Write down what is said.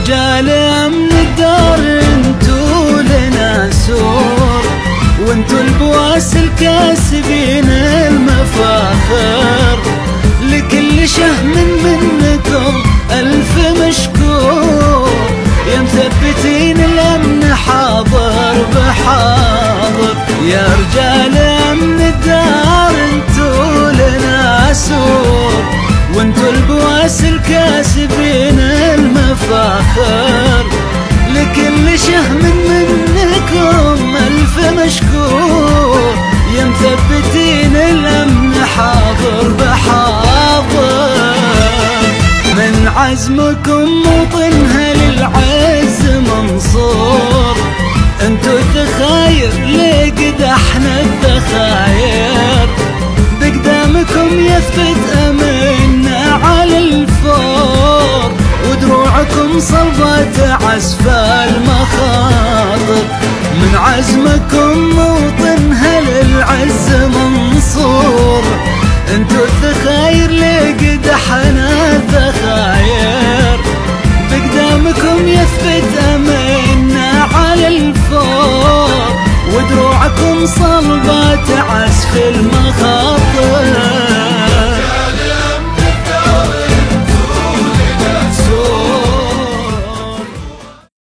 رجال امن الدار انتو لنا سور وانتو البواس الكاسبين المفاخر لكل شهم منكم ألف مشكور يا مثبتين الامن حاضر بحاضر. يا رجال امن الدار لكل شهم منكم ألف مشكور يا مثبتين الأمن حاضر بحاضر. من عزمكم موطنها للعز منصور. انتو الذخاير لقد إحنا الذخاير عزف المخاطر. من عزمكم موطنها للعز منصور؟ انتو الذخاير لقد إحنا الذخاير بقدامكم يثبت امنا على الفور. ودروعكم صلبة عزف المخاطر